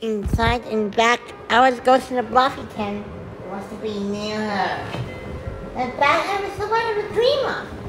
inside and back. I was going to the Buffy tent. Wants to be near her. And bat was the one of a dreamer.